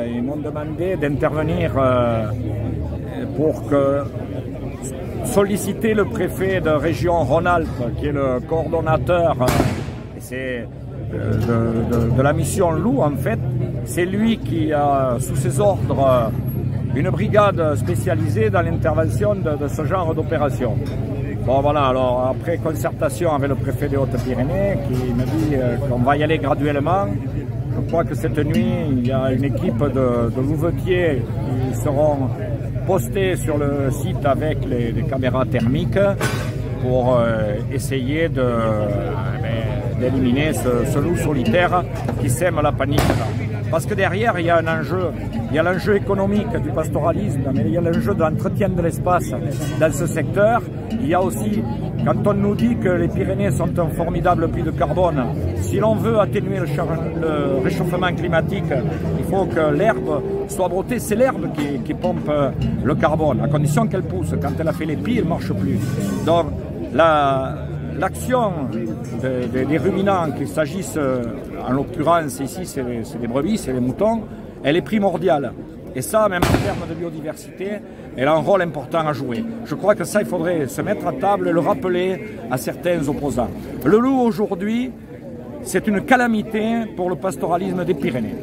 Ils m'ont demandé d'intervenir euh, pour solliciter le préfet de région Rhône-Alpes, qui est le coordonnateur euh, de, de, la mission Loup en fait. C'est lui qui a sous ses ordres une brigade spécialisée dans l'intervention de, ce genre d'opération. Bon voilà, alors après concertation avec le préfet des Hautes-Pyrénées qui me dit euh, qu'on va y aller graduellement, je crois que cette nuit, il y a une équipe de, louvetiers qui seront postés sur le site avec les, caméras thermiques pour euh, essayer de, ben, d'éliminer ce, loup solitaire qui sème la panique. Parce que derrière, il y a un enjeu. Il y a l'enjeu économique du pastoralisme, mais il y a l'enjeu de l'entretien de l'espace dans ce secteur. Il y a aussi, quand on nous dit que les Pyrénées sont un formidable puits de carbone, si l'on veut atténuer le, réchauffement climatique, il faut que l'herbe soit brottée. C'est l'herbe qui, pompe le carbone, à condition qu'elle pousse. Quand elle a fait les pieds, elle ne marche plus. Donc, l'action des ruminants, qu'il s'agisse, en l'occurrence ici, c'est les brebis, c'est les moutons, elle est primordiale. Et ça, même en termes de biodiversité, elle a un rôle important à jouer. Je crois que ça, il faudrait se mettre à table et le rappeler à certains opposants. Le loup, aujourd'hui, c'est une calamité pour le pastoralisme des Pyrénées.